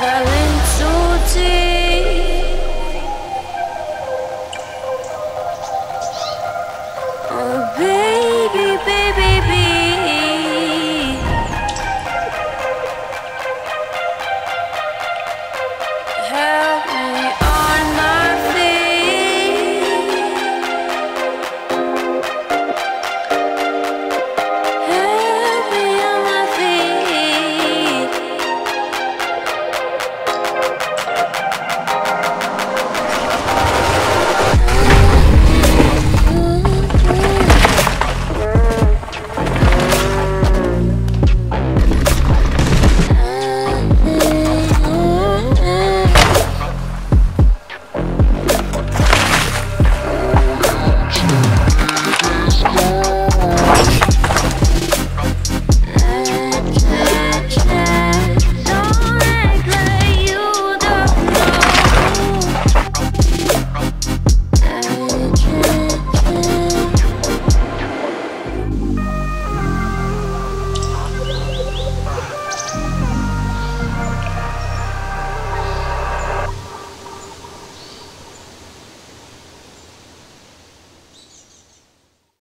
for a